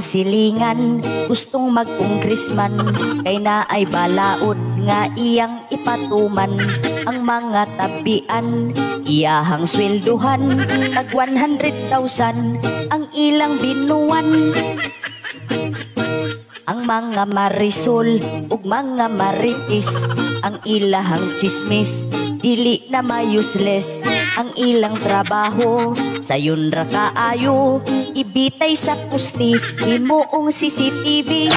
silingan. Gustong magkongresman Kay na ay balaod nga iyang ipatuman. Ang mga tabian Iyahang swelduhan Tag 100,000 Ang ilang binuan. Ang mga marisol ug mga maritis ang ilahang chismis dili na may useless ang ilang trabaho. Sayon ra kaayo ibitay sa pusti himuong CCTV